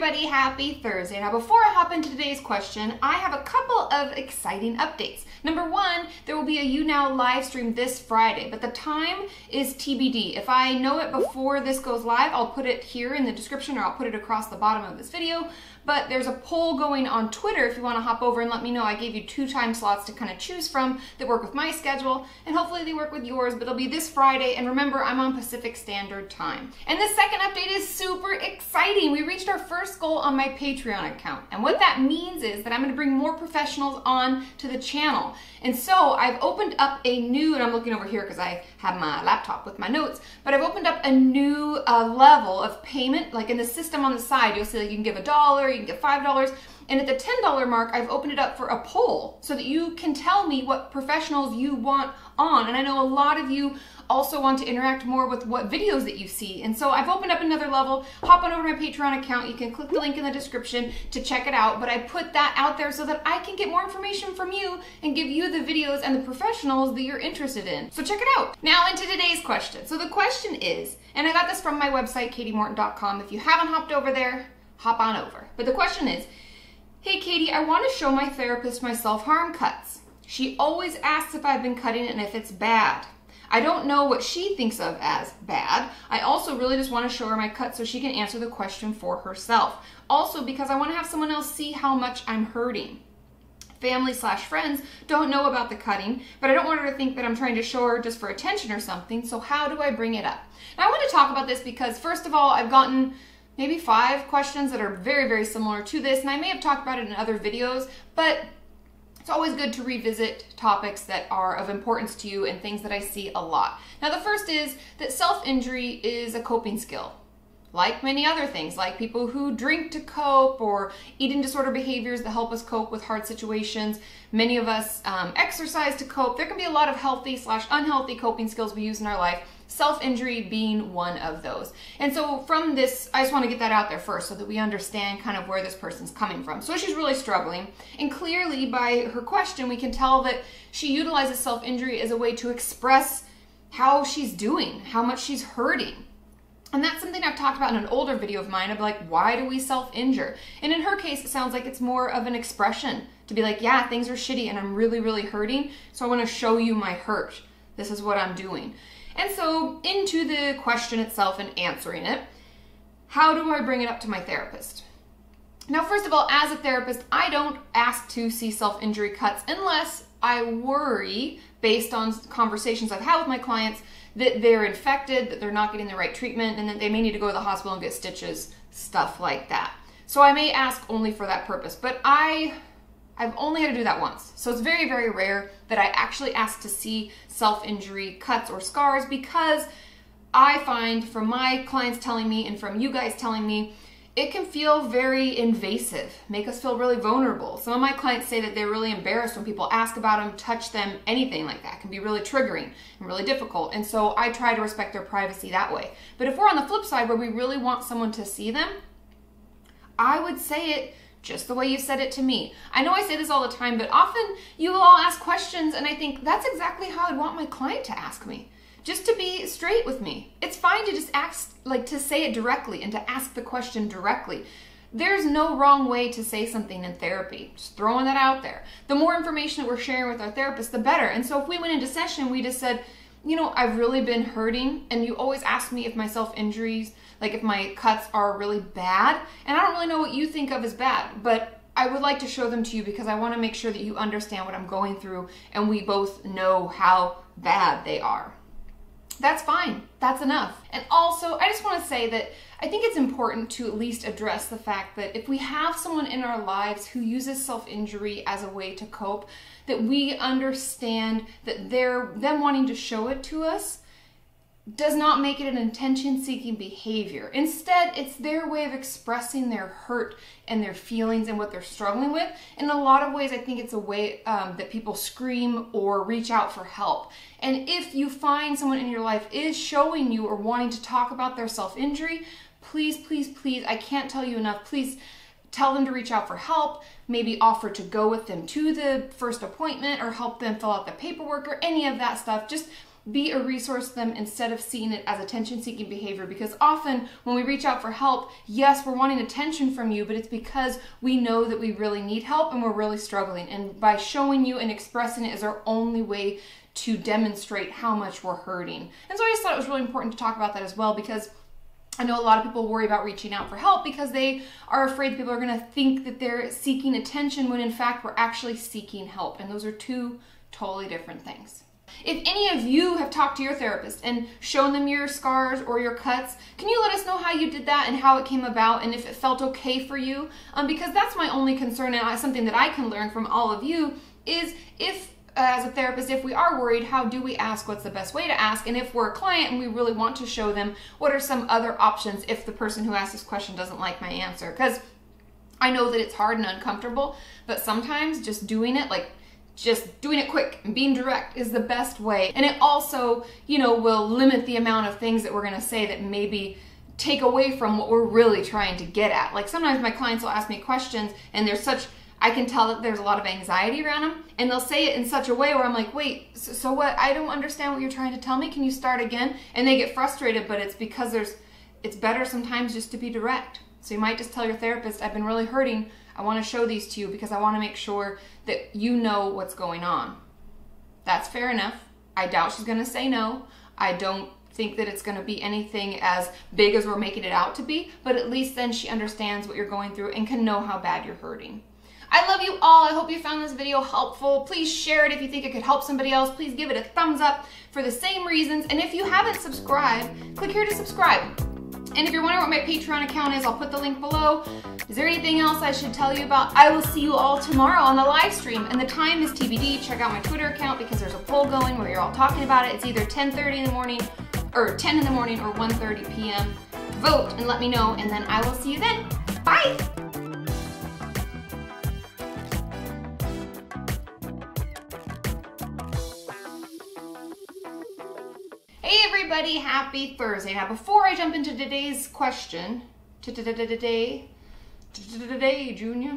everybody, happy Thursday. Now before I hop into today's question, I have a couple of exciting updates. Number one, there will be a YouNow live stream this Friday, but the time is TBD. If I know it before this goes live, I'll put it here in the description or I'll put it across the bottom of this video. But there's a poll going on Twitter if you want to hop over and let me know. I gave you two time slots to kind of choose from that work with my schedule, and hopefully they work with yours, but it'll be this Friday. And remember, I'm on Pacific Standard Time. And the second update is super exciting. We reached our first goal on my Patreon account. And what that means is that I'm going to bring more professionals on to the channel. And so I've opened up a new, and I'm looking over here because I have my laptop with my notes, but I've opened up a new uh, level of payment. Like in the system on the side, you'll see like you can give a dollar, you can give $5. And at the $10 mark, I've opened it up for a poll so that you can tell me what professionals you want on. And I know a lot of you also want to interact more with what videos that you see. And so I've opened up another level. Hop on over to my Patreon account. You can click the link in the description to check it out. But I put that out there so that I can get more information from you and give you the videos and the professionals that you're interested in. So check it out. Now into today's question. So the question is, and I got this from my website, katimorton.com. If you haven't hopped over there, hop on over. But the question is, Hey Kati, I want to show my therapist my self-harm cuts. She always asks if I've been cutting it and if it's bad. I don't know what she thinks of as bad. I also really just want to show her my cut so she can answer the question for herself. Also because I want to have someone else see how much I'm hurting. Family slash friends don't know about the cutting, but I don't want her to think that I'm trying to show her just for attention or something, so how do I bring it up? Now I want to talk about this because first of all, I've gotten maybe five questions that are very, very similar to this, and I may have talked about it in other videos, but it's always good to revisit topics that are of importance to you and things that I see a lot. Now, the first is that self injury is a coping skill. Like many other things, like people who drink to cope or eating disorder behaviors that help us cope with hard situations. Many of us um, exercise to cope. There can be a lot of healthy slash unhealthy coping skills we use in our life self injury being one of those. And so, from this, I just want to get that out there first so that we understand kind of where this person's coming from. So, she's really struggling. And clearly, by her question, we can tell that she utilizes self injury as a way to express how she's doing, how much she's hurting. And that's something I've talked about in an older video of mine of like, why do we self injure? And in her case, it sounds like it's more of an expression to be like, yeah, things are shitty and I'm really, really hurting. So I want to show you my hurt. This is what I'm doing. And so, into the question itself and answering it, how do I bring it up to my therapist? Now, first of all, as a therapist, I don't ask to see self injury cuts unless I worry, based on conversations I've had with my clients, that they're infected, that they're not getting the right treatment, and that they may need to go to the hospital and get stitches, stuff like that. So I may ask only for that purpose, but I I've only had to do that once. So it's very, very rare that I actually ask to see self-injury cuts or scars because I find from my clients telling me and from you guys telling me, it can feel very invasive, make us feel really vulnerable. Some of my clients say that they're really embarrassed when people ask about them, touch them, anything like that it can be really triggering and really difficult. And so I try to respect their privacy that way. But if we're on the flip side where we really want someone to see them, I would say it just the way you said it to me. I know I say this all the time, but often you will all ask questions, and I think that's exactly how I'd want my client to ask me. Just to be straight with me. It's fine to just ask, like to say it directly and to ask the question directly. There's no wrong way to say something in therapy. Just throwing that out there. The more information that we're sharing with our therapist, the better. And so if we went into session, we just said, you know, I've really been hurting, and you always ask me if my self injuries like if my cuts are really bad. And I don't really know what you think of as bad, but I would like to show them to you because I want to make sure that you understand what I'm going through and we both know how bad they are. That's fine. That's enough. And also, I just want to say that I think it's important to at least address the fact that if we have someone in our lives who uses self-injury as a way to cope, that we understand that they're them wanting to show it to us does not make it an attention seeking behavior. Instead, it's their way of expressing their hurt and their feelings and what they're struggling with. In a lot of ways, I think it's a way um, that people scream or reach out for help. And if you find someone in your life is showing you or wanting to talk about their self injury, please, please, please, I can't tell you enough, please tell them to reach out for help, maybe offer to go with them to the first appointment or help them fill out the paperwork or any of that stuff. Just be a resource to them instead of seeing it as attention seeking behavior. Because often when we reach out for help, yes, we're wanting attention from you, but it's because we know that we really need help and we're really struggling. And by showing you and expressing it is our only way to demonstrate how much we're hurting. And so I just thought it was really important to talk about that as well because I know a lot of people worry about reaching out for help because they are afraid people are going to think that they're seeking attention when in fact we're actually seeking help. And those are two totally different things. If any of you have talked to your therapist and shown them your scars or your cuts, can you let us know how you did that and how it came about and if it felt okay for you? Um, because that's my only concern and something that I can learn from all of you is if as a therapist, if we are worried, how do we ask? What's the best way to ask? And if we're a client and we really want to show them, what are some other options if the person who asked this question doesn't like my answer? Because I know that it's hard and uncomfortable, but sometimes just doing it, like just doing it quick and being direct is the best way. And it also, you know, will limit the amount of things that we're to say that maybe take away from what we're really trying to get at. Like sometimes my clients will ask me questions and there's such I can tell that there's a lot of anxiety around them, and they'll say it in such a way where I'm like, wait, so, so, what? I don't understand what you're trying to tell me. Can you start again? And they get frustrated, but it's because there's, it's better sometimes just to be direct. So you might just tell your therapist, I've been really hurting. I want to show these to you because I want to make sure that you know what's going on. That's fair enough. I doubt she's going to say no. I don't think that it's going to be anything as big as we're making it out to be, but at least then she understands what you're going through and can know how bad you're hurting. I love you all. I hope you found this video helpful. Please share it if you think it could help somebody else. Please give it a thumbs up for the same reasons. And if you haven't subscribed, click here to subscribe. And if you're wondering what my Patreon account is, I'll put the link below. Is there anything else I should tell you about? I will see you all tomorrow on the live stream. And the time is TBD. Check out my Twitter account because there's a poll going where you're all talking about it. It's either 10.30 in the morning or 10 in the morning or 1.30 p.m. Vote and let me know. And then I will see you then. Bye. Everybody, happy Thursday. Now before I jump into today's question, today, today, Junior,